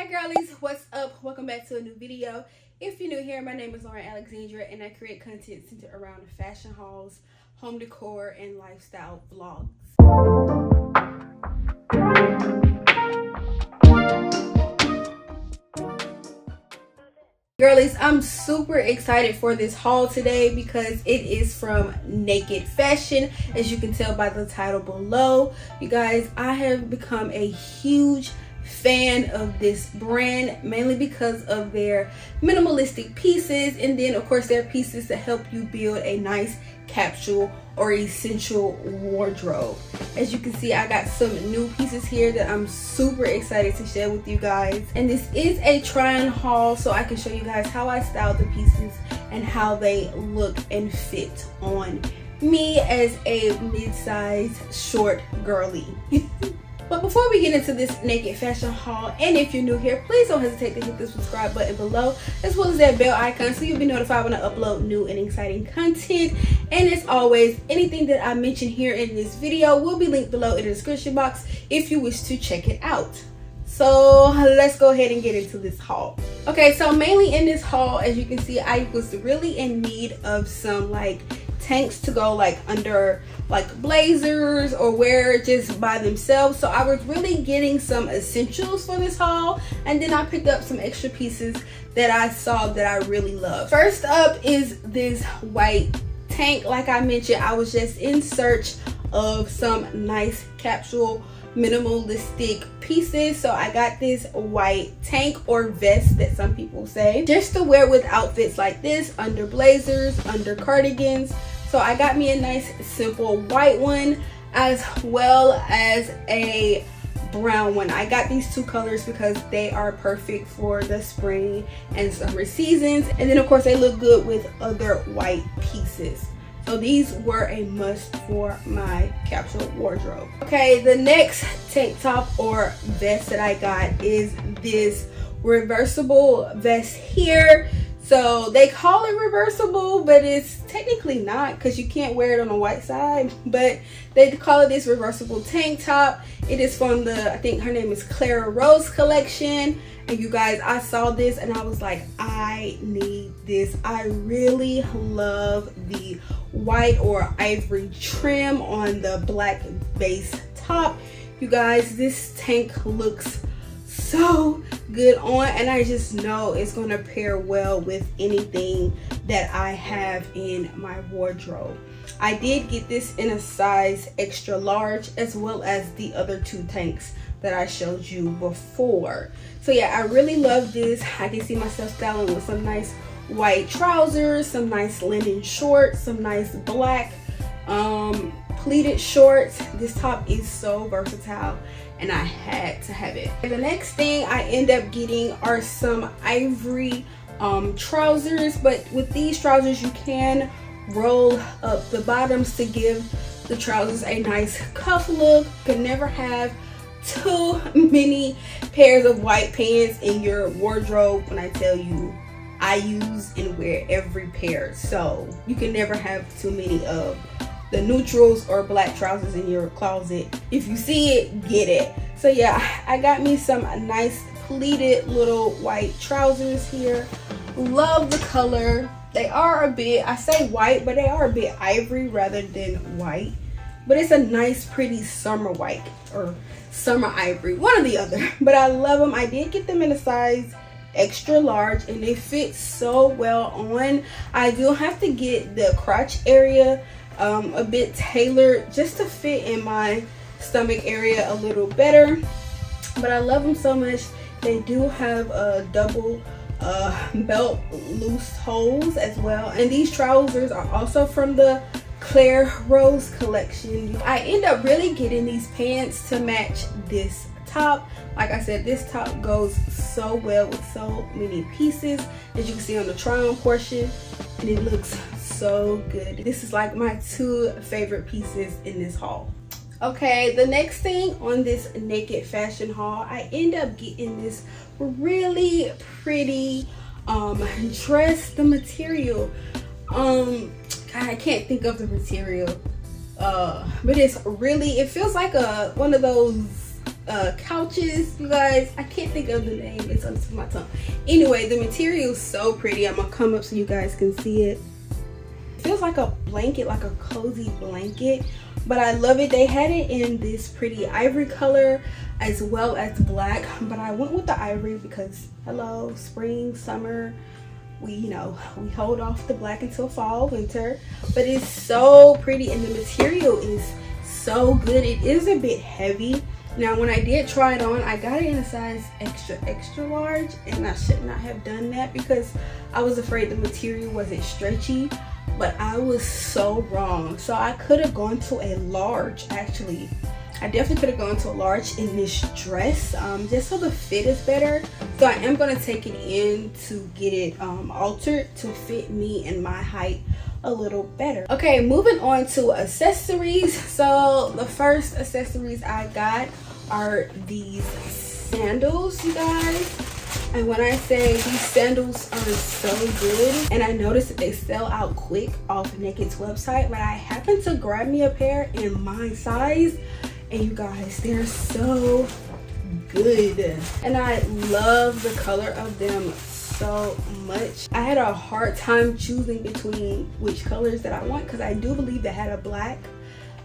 Hi girlies, what's up? Welcome back to a new video. If you're new here, my name is Lauren Alexandria and I create content centered around fashion hauls, home decor, and lifestyle vlogs. Girlies, I'm super excited for this haul today because it is from NA-KD Fashion. As you can tell by the title below, you guys, I have become a huge fan of this brand mainly because of their minimalistic pieces and then of course their pieces to help you build a nice capsule or essential wardrobe. As you can see i got some new pieces here that i'm super excited to share with you guys. And this is a try on haul so i can show you guys how i styled the pieces and how they look and fit on me as a mid-sized short girly But before we get into this NA-KD fashion haul, and if you're new here, please don't hesitate to hit the subscribe button below, as well as that bell icon so you'll be notified when I upload new and exciting content. And as always, anything that I mention here in this video will be linked below in the description box if you wish to check it out. So let's go ahead and get into this haul. Okay, so mainly in this haul, as you can see, I was really in need of some like tanks to go like under like blazers or wear just by themselves. So i was really getting some essentials for this haul and then i picked up some extra pieces that i saw that i really love first up is this white tank. Like i mentioned i was just in search of some nice capsule minimalistic pieces. So i got this white tank or vest that some people say just to wear with outfits like this under blazers under cardigans so I got me a nice simple white one as well as a brown one. I got these two colors because they are perfect for the spring and summer seasons. And then of course they look good with other white pieces. So these were a must for my capsule wardrobe. Okay, the next tank top or vest that I got is this reversible vest here. So they call it reversible, but it's technically not because you can't wear it on the white side. But they call it this reversible tank top. It is from the, I think her name is Clara Rose collection. And you guys, I saw this and I was like, I need this. I really love the white or ivory trim on the black base top. You guys, this tank looks so good on and I just know it's going to pair well with anything that I have in my wardrobe. I did get this in a size extra large as well as the other two tanks that I showed you before. So yeah, I really love this. I can see myself styling with some nice white trousers, some nice linen shorts, some nice black um, pleated shorts. This top is so versatile and I had to have it. The next thing I end up getting are some ivory um, trousers, but with these trousers you can roll up the bottoms to give the trousers a nice cuff look. You can never have too many pairs of white pants in your wardrobe when I tell you I use and wear every pair. So you can never have too many of the neutrals or black trousers in your closet. If you see it, get it. So yeah, I got me some nice pleated little white trousers here. Love the color. They are a bit, I say white, but they are a bit ivory rather than white. But it's a nice, pretty summer white or summer ivory, one or the other. But I love them. I did get them in a size extra large and they fit so well on. I do have to get the crotch area um, a bit tailored just to fit in my stomach area a little better. But I love them so much. They do have a double uh, belt loose holes as well. And these trousers are also from the Claire Rose collection. I end up really getting these pants to match this top. Like I said, this top goes so well with so many pieces. As you can see on the try on portion, and it looks so good. This is like my two favorite pieces in this haul. Okay, the next thing on this NA-KD Fashion haul, I end up getting this really pretty um, dress. The material, um, I can't think of the material, uh, but it's really, it feels like a one of those uh, couches, you guys. I can't think of the name. It's on my tongue. Anyway, the material is so pretty. I'm gonna come up so you guys can see it. Feels like a blanket, like a cozy blanket. But I love it. They had it in this pretty ivory color as well as black. But I went with the ivory because, hello, spring, summer, we you know we hold off the black until fall winter but it's so pretty and the material is so good it is a bit heavy now when I did try it on I got it in a size extra extra large and I should not have done that because I was afraid the material wasn't stretchy but I was so wrong so I could have gone to a large actually I definitely could have gone to a large in this dress um, just so the fit is better. So I am going to take it in to get it um, altered to fit me and my height a little better. Okay, moving on to accessories. So the first accessories I got are these sandals, you guys. And when I say these sandals are so good, and I noticed that they sell out quick off NA-KD's website, but I happened to grab me a pair in my size and you guys they're so good. And i love the color of them so much. I had a hard time choosing between which colors that i want because i do believe they had a black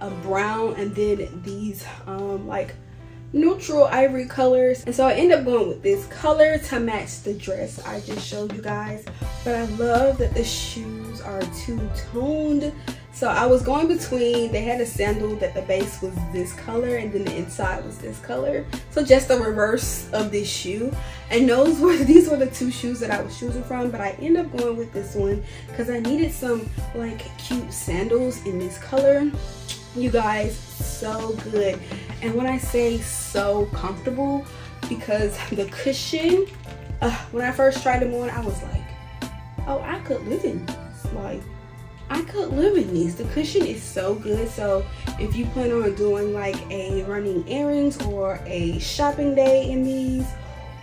a brown and then these um like neutral ivory colors and so i end up going with this color to match the dress i just showed you guys but i love that the shoes are two-toned so I was going between, they had a sandal that the base was this color and then the inside was this color. So just the reverse of this shoe. And those were, these were the two shoes that I was choosing from, but I end up going with this one because I needed some like cute sandals in this color. You guys, so good. And when I say so comfortable, because the cushion, uh, when I first tried them on, I was like, oh, I could live in this. Like, I could live in these. The cushion is so good. So if you plan on doing like a running errands or a shopping day in these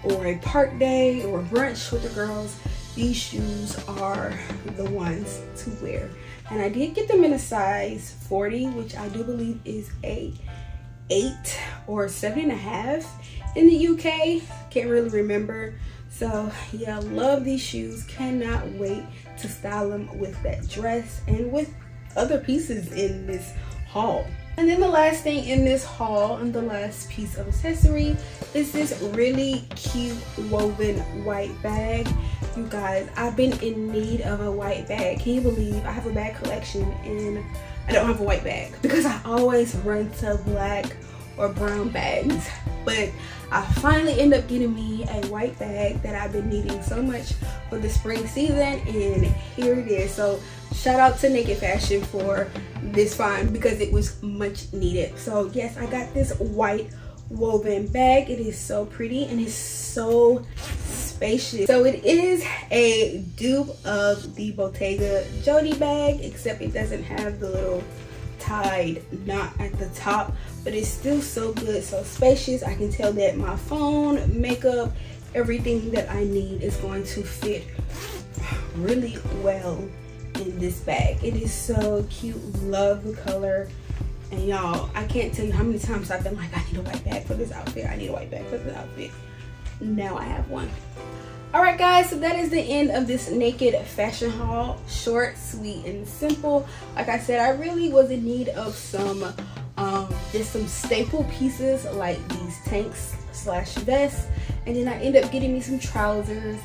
or a park day or brunch with the girls, these shoes are the ones to wear. And I did get them in a size 40, which I do believe is a eight or seven and a half in the UK. Can't really remember. So yeah, love these shoes. Cannot wait to style them with that dress and with other pieces in this haul. And then the last thing in this haul and the last piece of accessory is this really cute woven white bag. You guys, I've been in need of a white bag. Can you believe I have a bag collection and I don't have a white bag because I always run to black or brown bags. But I finally end up getting me a white bag that I've been needing so much for the spring season and here it is. So shout out to NA-KD Fashion for this find because it was much needed. So yes, I got this white woven bag. It is so pretty and it's so So it is a dupe of the Bottega Jodie bag except it doesn't have the little tied knot at the top but it's still so good so spacious. I can tell that my phone makeup everything that i need is going to fit really well in this bag. It is so cute love the color. And y'all i can't tell you how many times i've been like i need a white bag for this outfit i need a white bag for this outfit now i have one. All right guys so that is the end of this NA-KD fashion haul. Short sweet and simple. Like i said i really was in need of some um just some staple pieces like these tanks slash vests. And then i end up getting me some trousers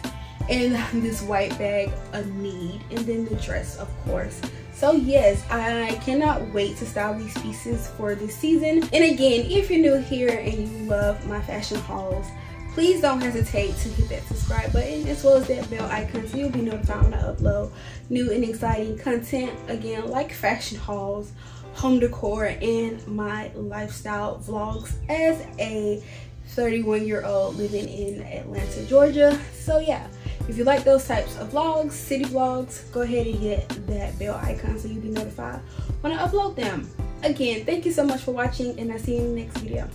and this white bag a need. And then the dress of course. So yes i cannot wait to style these pieces for this season. And again if you're new here and you love my fashion hauls please don't hesitate to hit that subscribe button as well as that bell icon so you'll be notified when I upload new and exciting content. Again like fashion hauls home decor and my lifestyle vlogs as a 31 year old living in Atlanta Georgia. So yeah if you like those types of vlogs city vlogs go ahead and hit that bell icon so you'll be notified when I upload them. Again thank you so much for watching and I'll see you in the next video